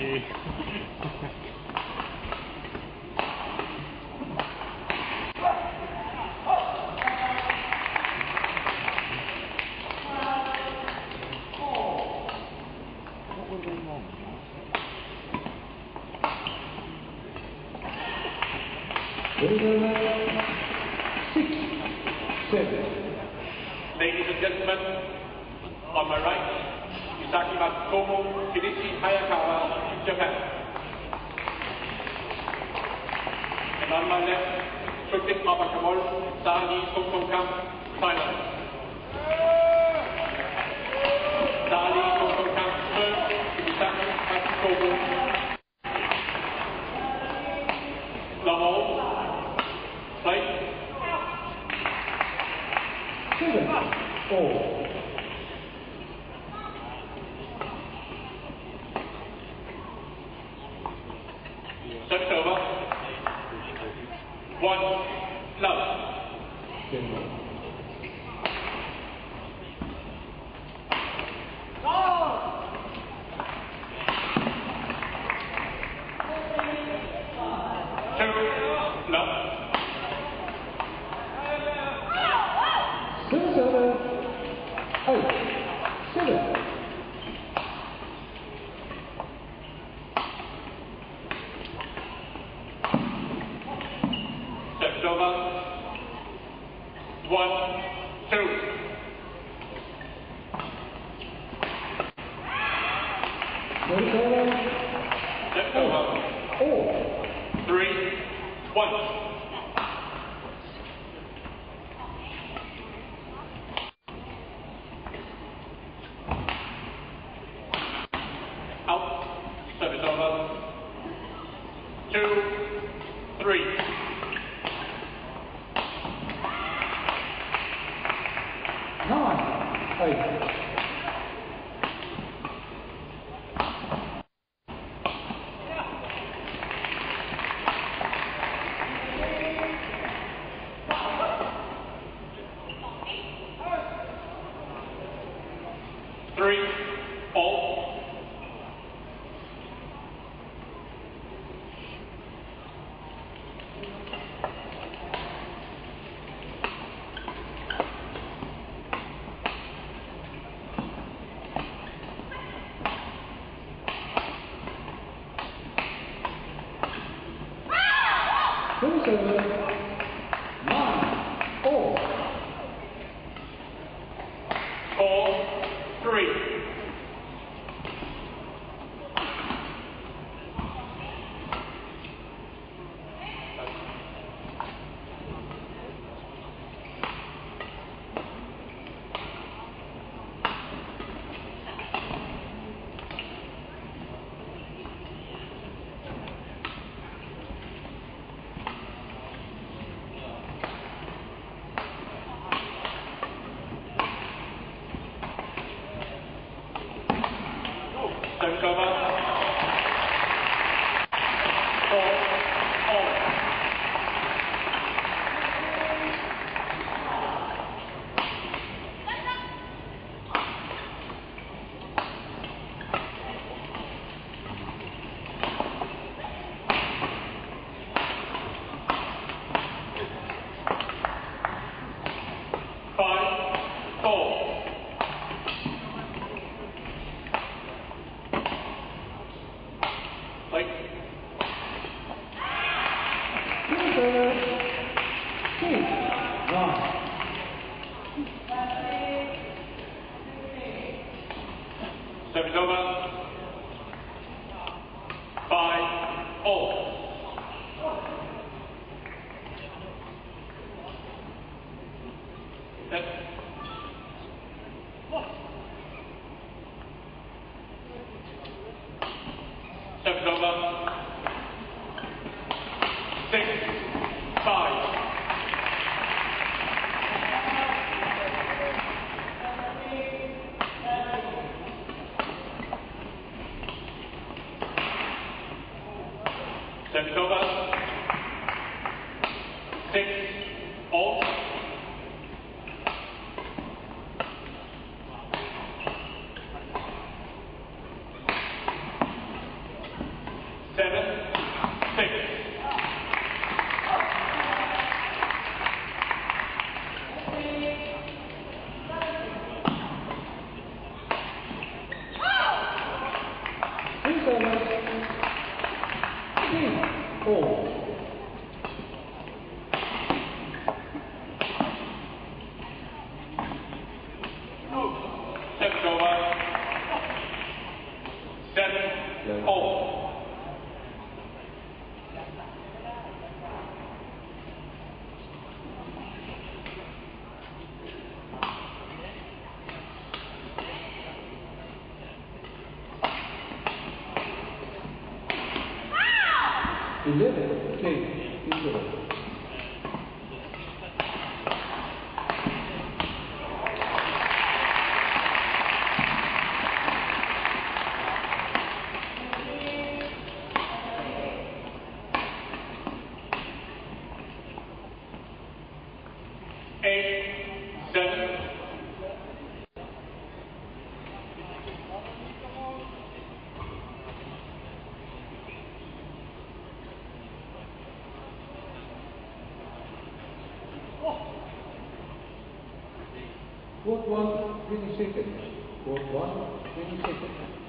Thank you. Service over. One, love. 20 seconds. One, 20 seconds.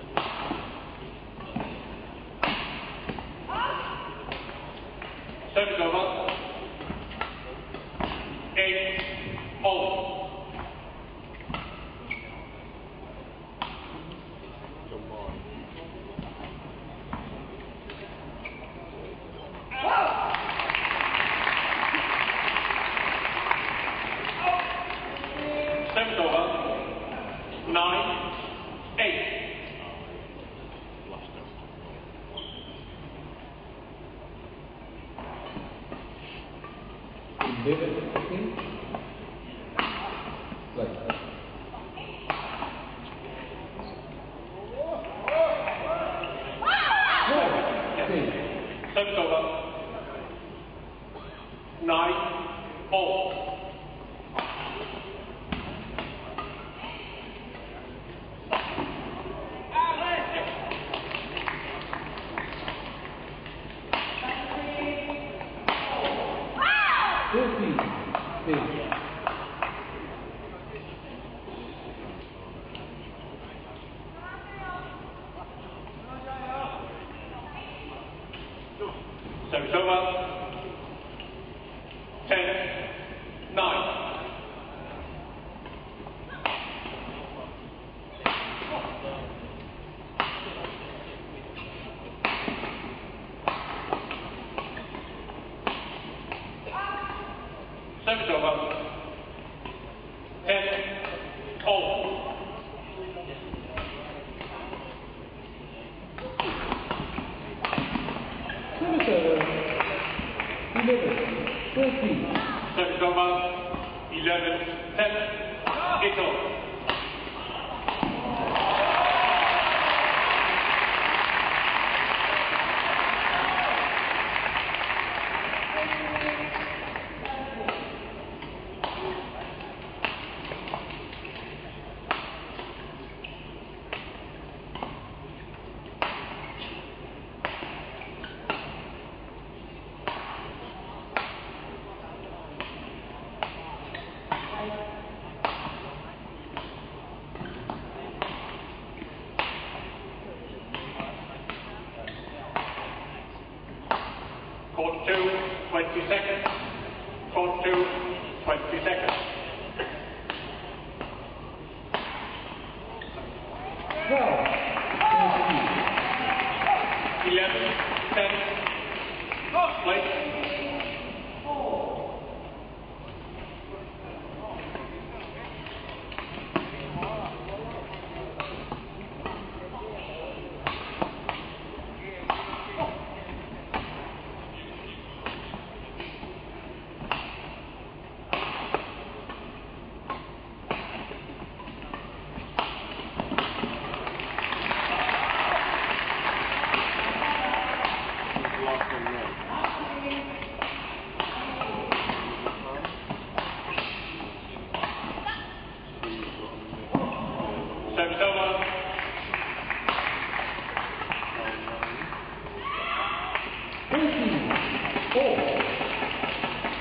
24,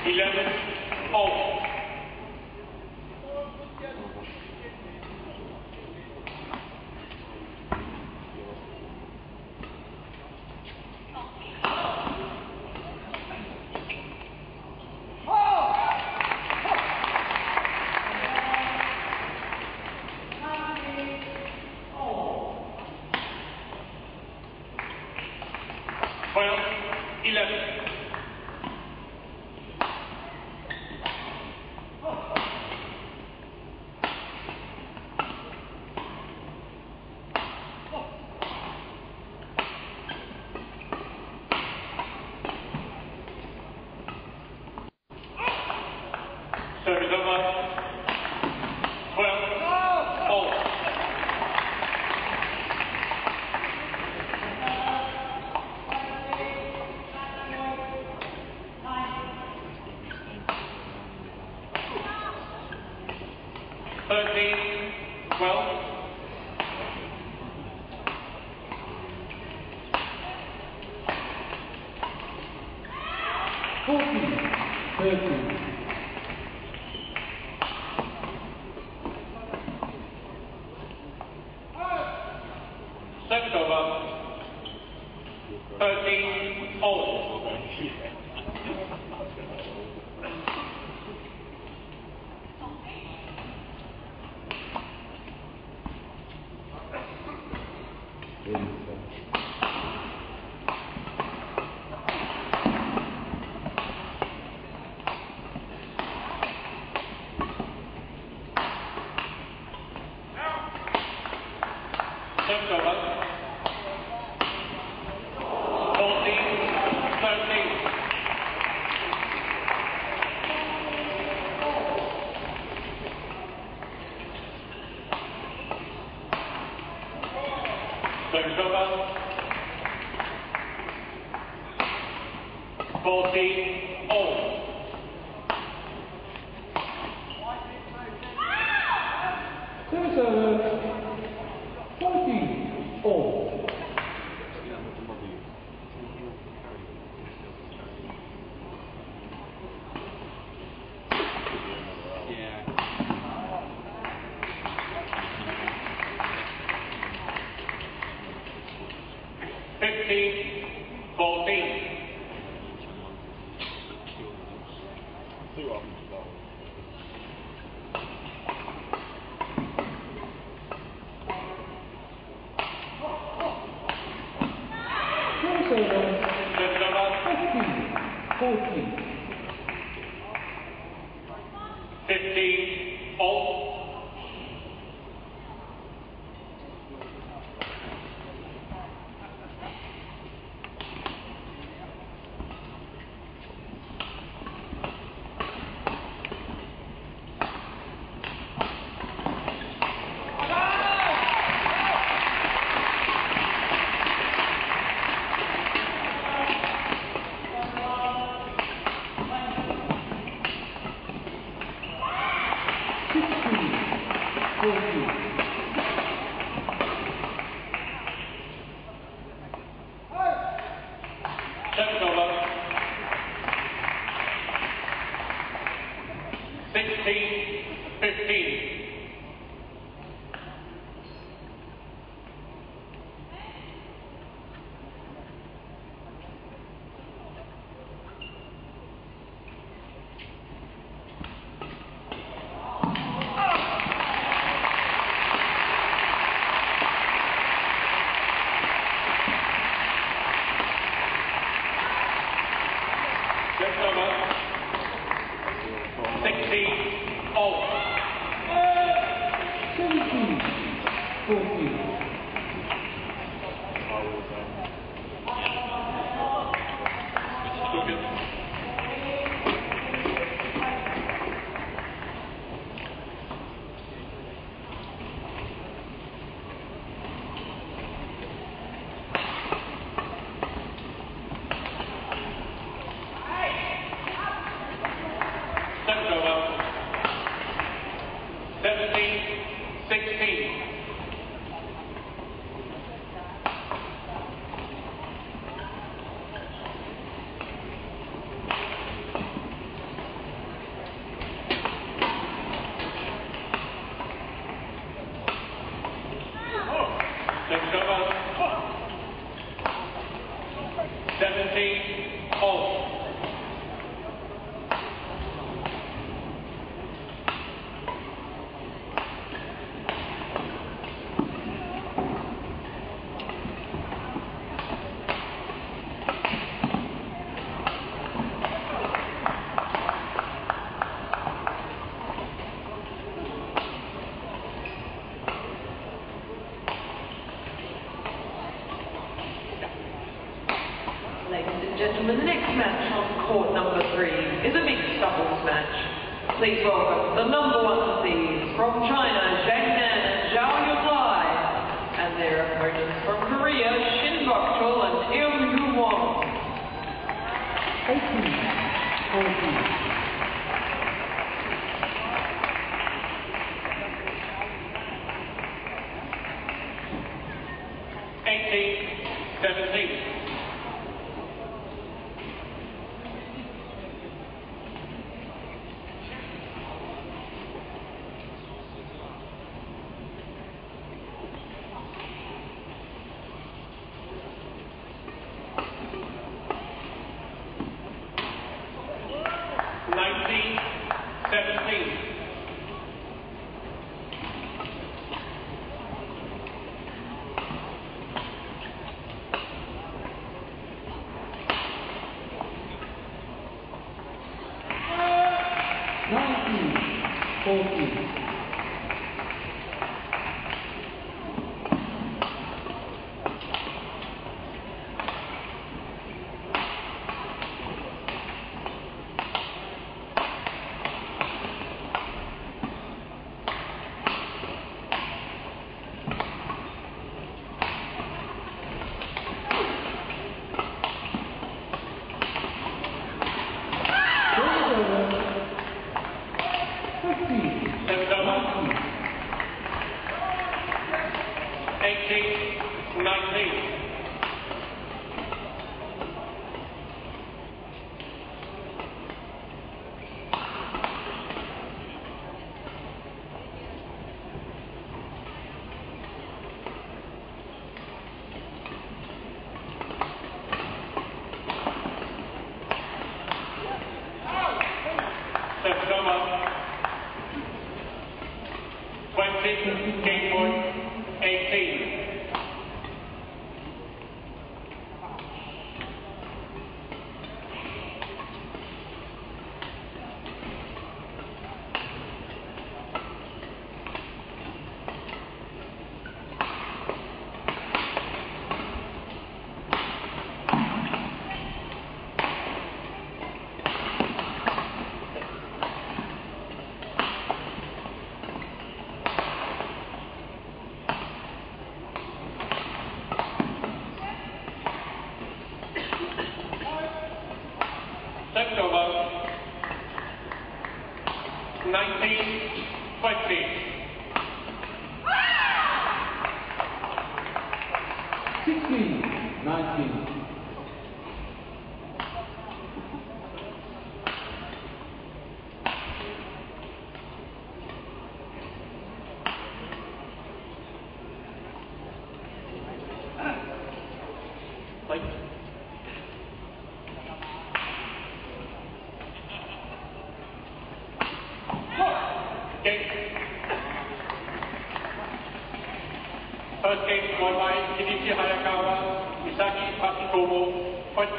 11, 40, 30, الصين الصين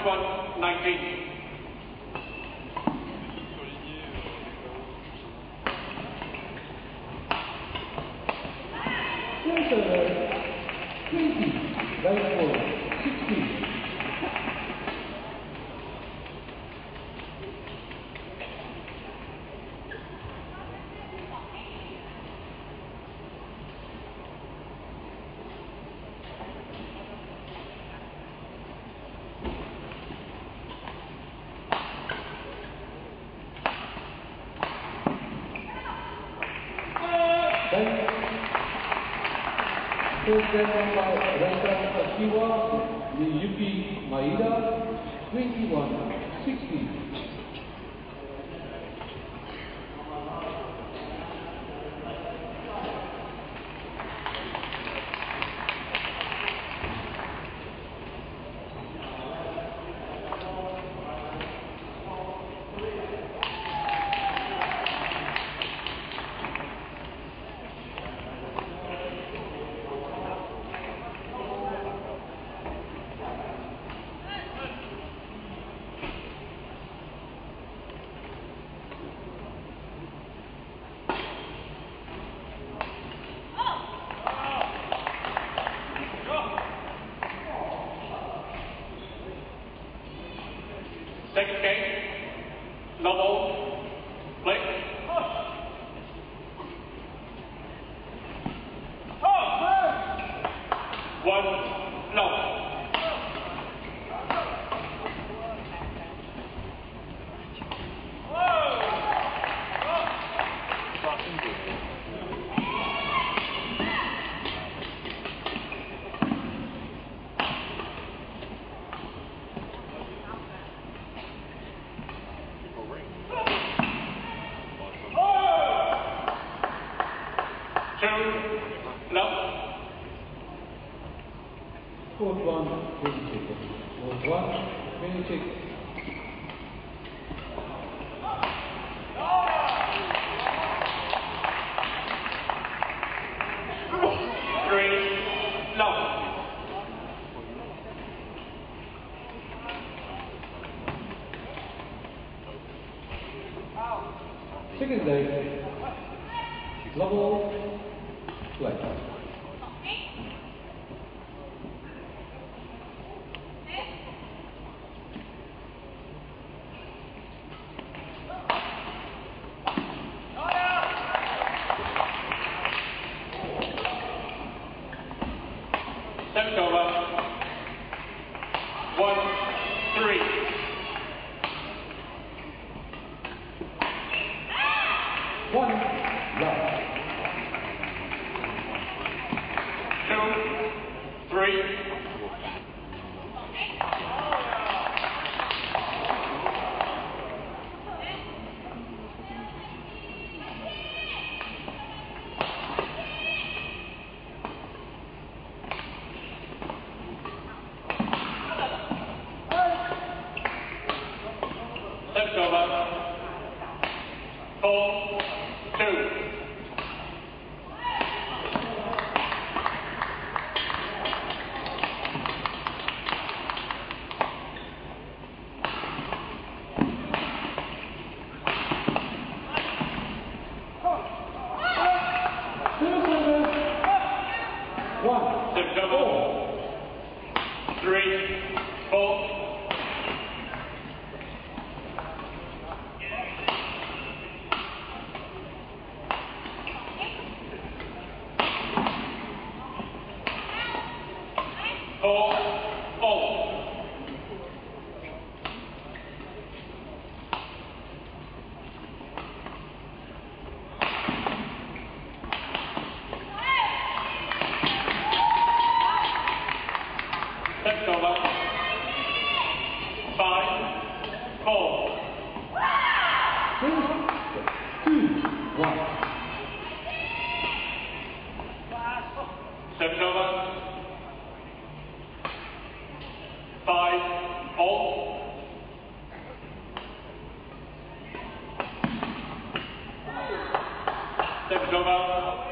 119. First var. Beni çekti. Sector 1, 4, 2, Nacional.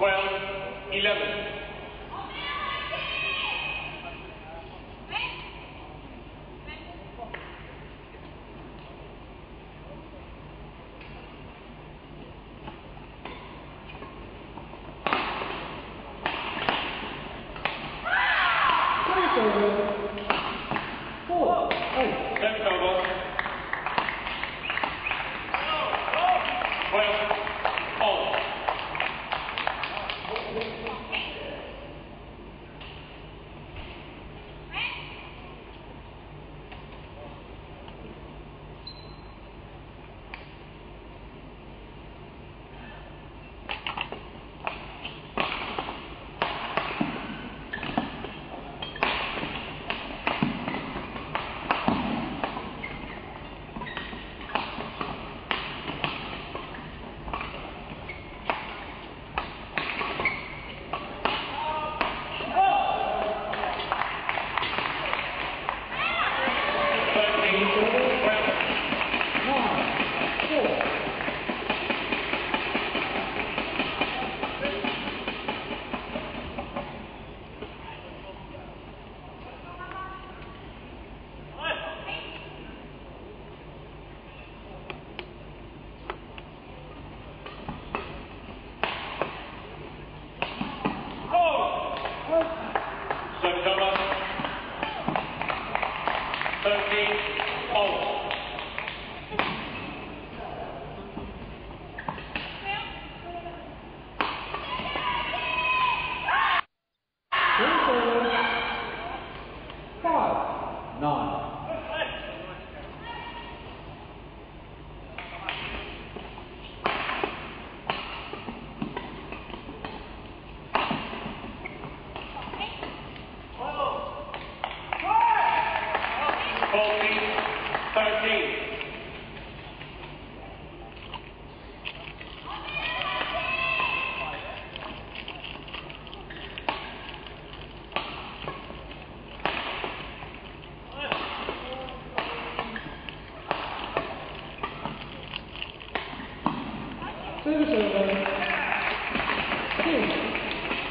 12, 11.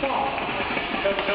Five. Seven